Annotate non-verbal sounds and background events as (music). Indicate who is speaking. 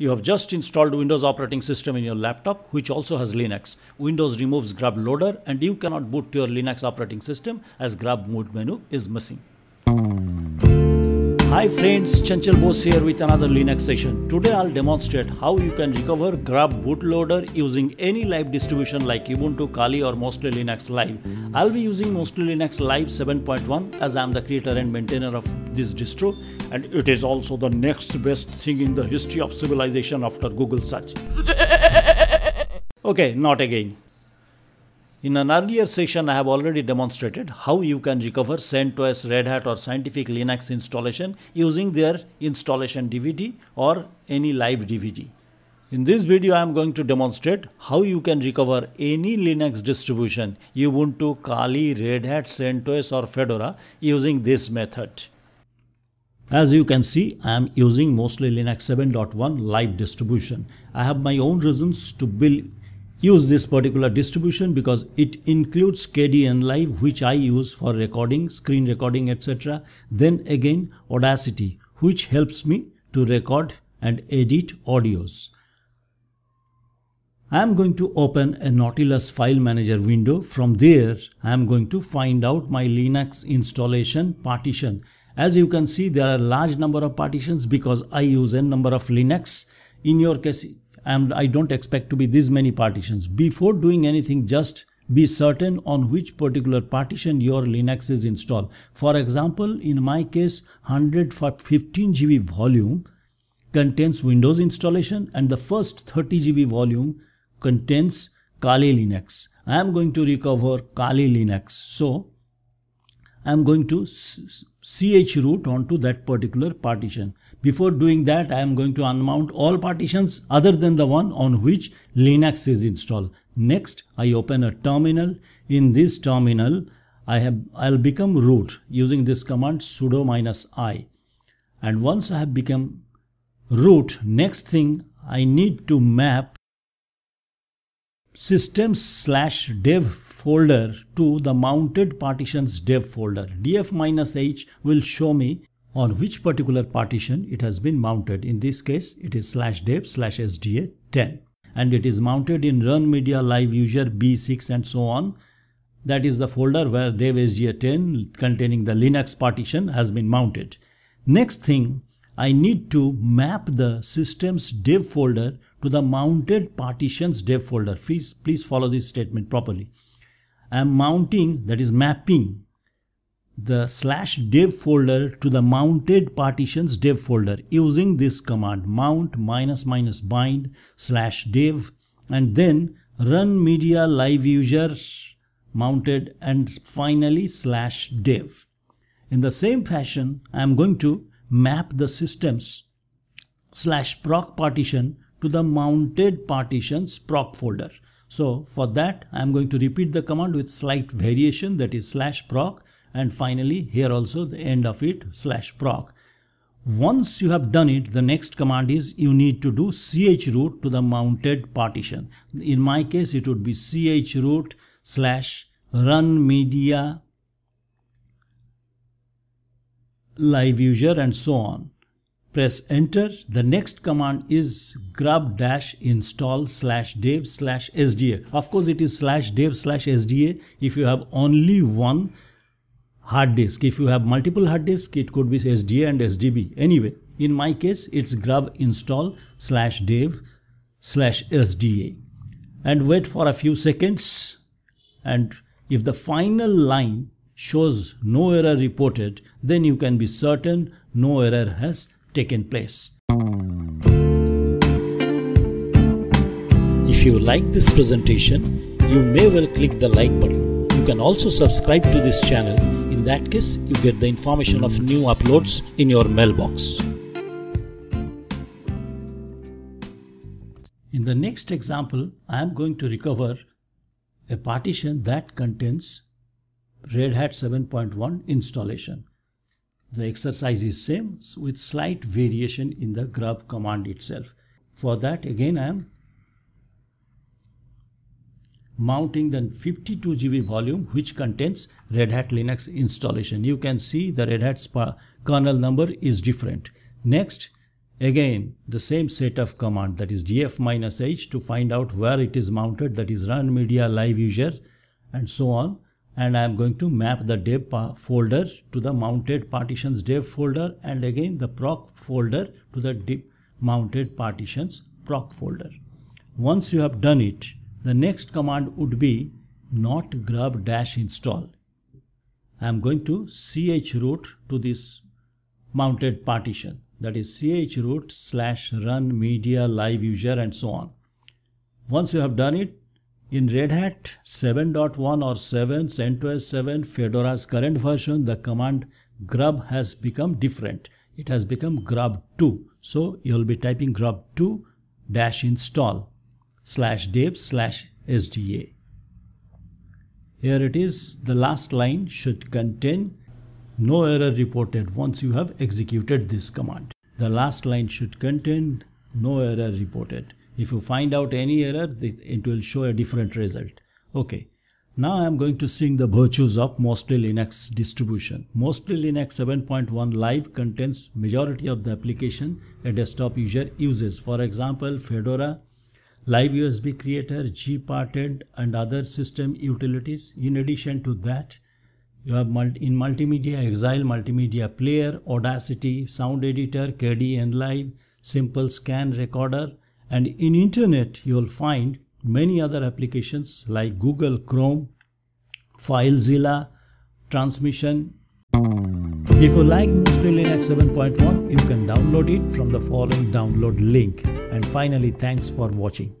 Speaker 1: You have just installed Windows operating system in your laptop, which also has Linux. Windows removes grub loader and you cannot boot to your Linux operating system as grub boot menu is missing. Hi friends, Chanchal Bose here with another Linux session. Today I'll demonstrate how you can recover grub bootloader using any live distribution like Ubuntu, Kali or Mostly Linux Live. I'll be using Mostly Linux Live 7.1 as I'm the creator and maintainer of this distro and it is also the next best thing in the history of civilization after Google search. (laughs) okay, not again. In an earlier session, I have already demonstrated how you can recover CentOS, Red Hat or Scientific Linux installation using their installation DVD or any live DVD. In this video, I am going to demonstrate how you can recover any Linux distribution, Ubuntu, Kali, Red Hat, CentOS or Fedora using this method. As you can see, I am using mostly Linux 7.1 live distribution. I have my own reasons to build use this particular distribution because it includes Kdenlive which I use for recording, screen recording etc. Then again Audacity which helps me to record and edit audios. I am going to open a Nautilus file manager window. From there, I am going to find out my Linux installation partition. As you can see, there are large number of partitions because I use a number of Linux. In your case, and I don't expect to be this many partitions. Before doing anything, just be certain on which particular partition your Linux is installed. For example, in my case, 115 GB volume contains Windows installation and the first 30 GB volume contains Kali Linux. I am going to recover Kali Linux. So, I am going to chroot onto that particular partition. Before doing that, I am going to unmount all partitions other than the one on which Linux is installed. Next, I open a terminal. In this terminal, I have I'll become root using this command sudo minus i. And once I have become root, next thing I need to map system slash dev folder to the mounted partitions dev folder. df minus h will show me on which particular partition it has been mounted. In this case, it is slash dev slash sda 10 and it is mounted in run media live user b6 and so on. That is the folder where dev sda 10 containing the Linux partition has been mounted. Next thing, I need to map the system's dev folder to the mounted partitions dev folder. Please, please follow this statement properly. I am mounting, that is mapping the slash dev folder to the mounted partitions dev folder using this command mount minus minus bind slash dev and then run media live user mounted and finally slash dev. In the same fashion, I am going to map the systems slash proc partition to the mounted partitions proc folder. So for that, I am going to repeat the command with slight variation that is slash proc and finally here also the end of it slash proc. Once you have done it, the next command is you need to do chroot to the mounted partition. In my case, it would be chroot slash run media live user and so on. Press enter. The next command is grub dash install slash dev slash sda. Of course, it is slash dev slash sda if you have only one hard disk. If you have multiple hard disk, it could be SDA and SDB. Anyway, in my case, it's grub install slash dev slash SDA and wait for a few seconds. And if the final line shows no error reported, then you can be certain no error has taken place. If you like this presentation, you may well click the like button. You can also subscribe to this channel in that case, you get the information of new uploads in your mailbox. In the next example, I am going to recover a partition that contains Red Hat 7.1 installation. The exercise is same with slight variation in the grub command itself. For that again I am mounting the 52 GB volume which contains Red Hat Linux installation. You can see the Red Hat kernel number is different. Next, again the same set of command that is df minus h to find out where it is mounted that is run media live user and so on and I am going to map the dev folder to the mounted partitions dev folder and again the proc folder to the mounted partitions proc folder. Once you have done it, the next command would be not grub dash install. I am going to chroot to this mounted partition that is chroot slash run media live user and so on. Once you have done it, in Red Hat 7.1 or 7, CentOS 7, Fedora's current version, the command grub has become different. It has become grub2. So you'll be typing grub2 dash install slash dev slash SDA. Here it is. The last line should contain no error reported once you have executed this command. The last line should contain no error reported. If you find out any error, it will show a different result. Okay. Now I am going to sing the virtues of Mostly Linux distribution. Mostly Linux 7.1 Live contains majority of the application a desktop user uses. For example, Fedora, Live USB Creator, gparted and other system utilities. In addition to that, you have in Multimedia Exaile, Multimedia Player, Audacity, Sound Editor, Kdenlive, Simple Screen Recorder, and in internet, you will find many other applications like Google Chrome, FileZilla, Transmission. If you like Mostly Linux 7.1, you can download it from the following download link. And finally, thanks for watching.